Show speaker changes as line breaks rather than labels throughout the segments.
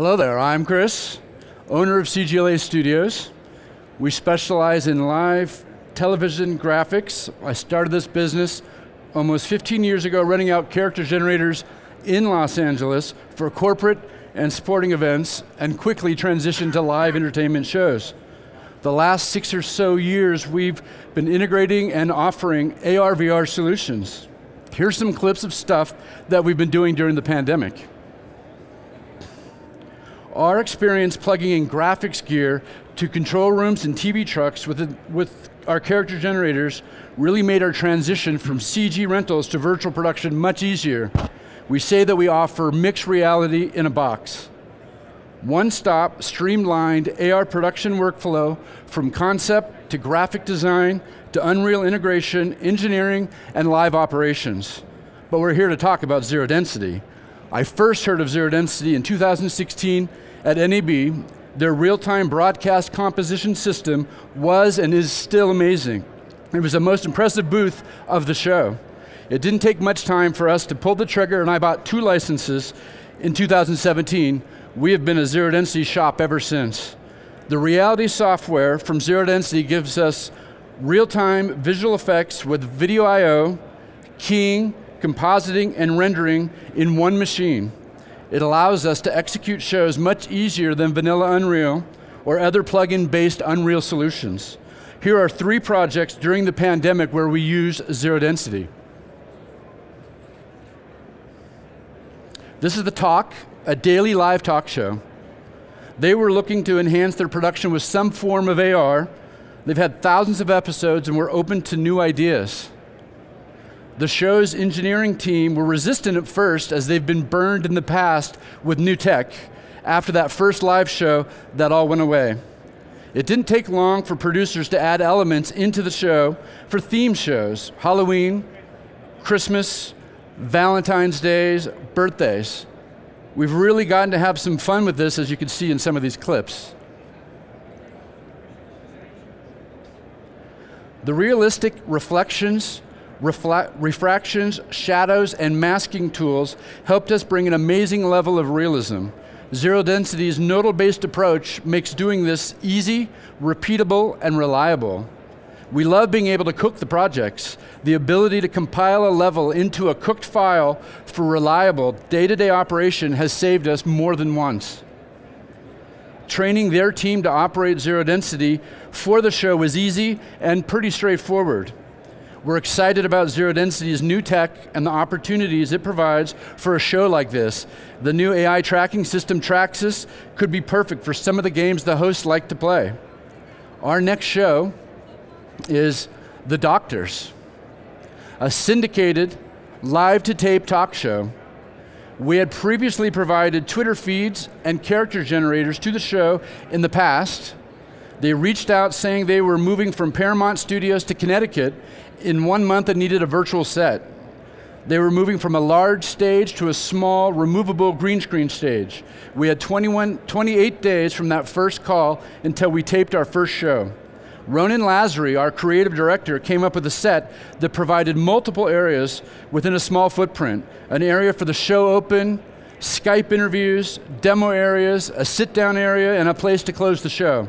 Hello there, I'm Chris, owner of CGLA Studios. We specialize in live television graphics. I started this business almost 15 years ago running out character generators in Los Angeles for corporate and sporting events and quickly transitioned to live entertainment shows. The last six or so years, we've been integrating and offering AR VR solutions. Here's some clips of stuff that we've been doing during the pandemic. Our experience plugging in graphics gear to control rooms and TV trucks with, with our character generators really made our transition from CG rentals to virtual production much easier. We say that we offer mixed reality in a box. One stop, streamlined AR production workflow from concept to graphic design to Unreal integration, engineering, and live operations. But we're here to talk about zero density. I first heard of zero density in 2016 at NAB. Their real-time broadcast composition system was and is still amazing. It was the most impressive booth of the show. It didn't take much time for us to pull the trigger and I bought two licenses in 2017. We have been a zero density shop ever since. The reality software from Zero Density gives us real-time visual effects with video I.O., keying, compositing, and rendering in one machine. It allows us to execute shows much easier than vanilla Unreal or other plug-in based Unreal solutions. Here are three projects during the pandemic where we use zero density. This is The Talk, a daily live talk show. They were looking to enhance their production with some form of AR. They've had thousands of episodes and were open to new ideas. The show's engineering team were resistant at first as they've been burned in the past with new tech. After that first live show, that all went away. It didn't take long for producers to add elements into the show for theme shows, Halloween, Christmas, Valentine's Days, birthdays. We've really gotten to have some fun with this, as you can see in some of these clips. The realistic reflections, refla refractions, shadows, and masking tools helped us bring an amazing level of realism. Zero Density's nodal-based approach makes doing this easy, repeatable, and reliable. We love being able to cook the projects. The ability to compile a level into a cooked file for reliable day-to-day -day operation has saved us more than once. Training their team to operate zero density for the show was easy and pretty straightforward. We're excited about Zero Density's new tech and the opportunities it provides for a show like this. The new AI tracking system Traxis could be perfect for some of the games the hosts like to play. Our next show is The Doctors, a syndicated, live to tape talk show. We had previously provided Twitter feeds and character generators to the show in the past. They reached out saying they were moving from Paramount Studios to Connecticut in one month and needed a virtual set. They were moving from a large stage to a small, removable green screen stage. We had 21, 28 days from that first call until we taped our first show. Ronan Lazary, our creative director, came up with a set that provided multiple areas within a small footprint. An area for the show open, Skype interviews, demo areas, a sit down area, and a place to close the show.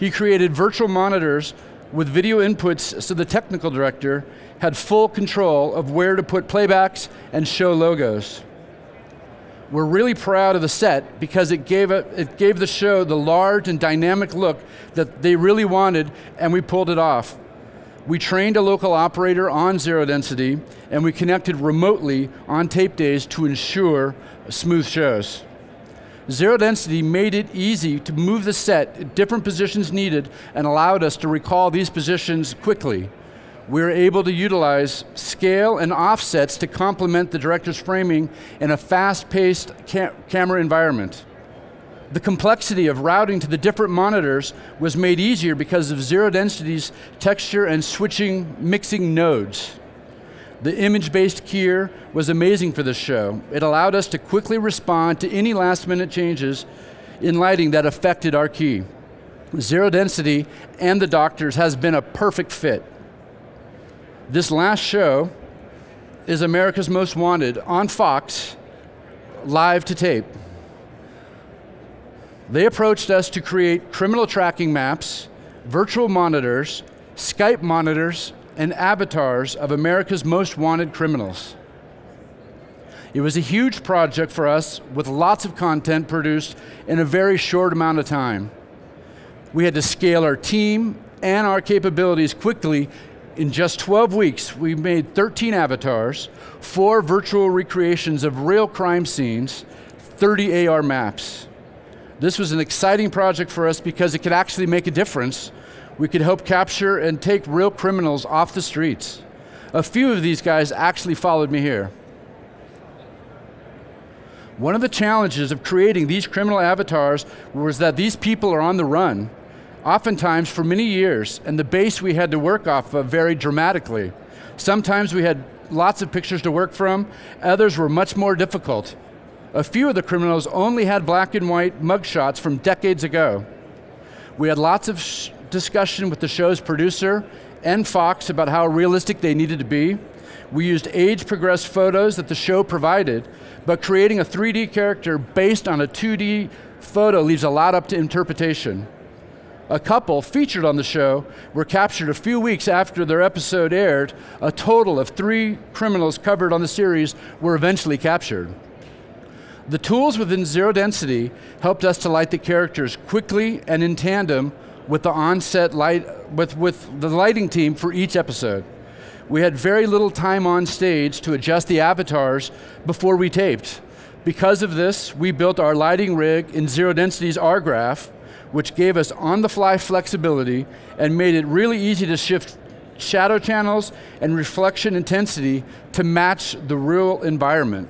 He created virtual monitors with video inputs so the technical director had full control of where to put playbacks and show logos. We're really proud of the set because it gave, a, it gave the show the large and dynamic look that they really wanted, and we pulled it off. We trained a local operator on zero density, and we connected remotely on tape days to ensure smooth shows. Zero density made it easy to move the set different positions needed and allowed us to recall these positions quickly we were able to utilize scale and offsets to complement the director's framing in a fast-paced ca camera environment. The complexity of routing to the different monitors was made easier because of zero density's texture and switching mixing nodes. The image-based keyer was amazing for this show. It allowed us to quickly respond to any last minute changes in lighting that affected our key. Zero density and the doctors has been a perfect fit. This last show is America's Most Wanted on Fox, live to tape. They approached us to create criminal tracking maps, virtual monitors, Skype monitors, and avatars of America's most wanted criminals. It was a huge project for us with lots of content produced in a very short amount of time. We had to scale our team and our capabilities quickly. In just 12 weeks, we made 13 avatars, four virtual recreations of real crime scenes, 30 AR maps. This was an exciting project for us because it could actually make a difference. We could help capture and take real criminals off the streets. A few of these guys actually followed me here. One of the challenges of creating these criminal avatars was that these people are on the run, oftentimes for many years, and the base we had to work off of varied dramatically. Sometimes we had lots of pictures to work from, others were much more difficult. A few of the criminals only had black and white mugshots from decades ago. We had lots of discussion with the show's producer and Fox about how realistic they needed to be. We used age progressed photos that the show provided, but creating a 3D character based on a 2D photo leaves a lot up to interpretation. A couple featured on the show were captured a few weeks after their episode aired. A total of three criminals covered on the series were eventually captured. The tools within Zero Density helped us to light the characters quickly and in tandem with the on-set light, with, with the lighting team for each episode. We had very little time on stage to adjust the avatars before we taped. Because of this, we built our lighting rig in Zero Density's R-Graph, which gave us on-the-fly flexibility and made it really easy to shift shadow channels and reflection intensity to match the real environment.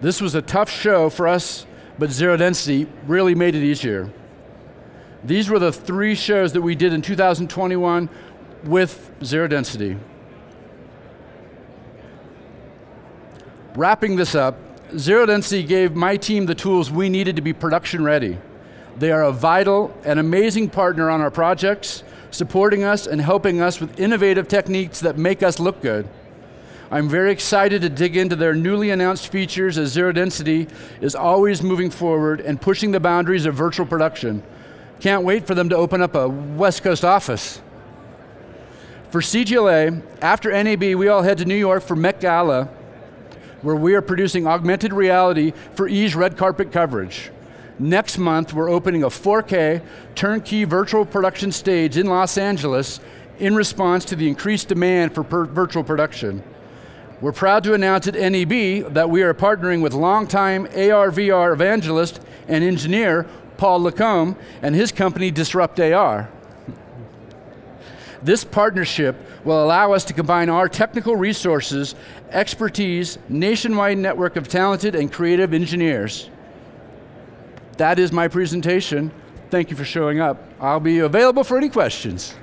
This was a tough show for us, but Zero Density really made it easier. These were the three shows that we did in 2021 with zero density. Wrapping this up, Zero Density gave my team the tools we needed to be production ready. They are a vital and amazing partner on our projects, supporting us and helping us with innovative techniques that make us look good. I'm very excited to dig into their newly announced features as Zero Density is always moving forward and pushing the boundaries of virtual production. Can't wait for them to open up a West Coast office. For CGLA, after NAB, we all head to New York for Met Gala, where we are producing augmented reality for E's red carpet coverage. Next month, we're opening a 4K turnkey virtual production stage in Los Angeles in response to the increased demand for virtual production. We're proud to announce at NAB that we are partnering with longtime AR VR evangelist and engineer Paul Lacombe and his company Disrupt AR. This partnership will allow us to combine our technical resources, expertise, nationwide network of talented and creative engineers. That is my presentation. Thank you for showing up. I'll be available for any questions.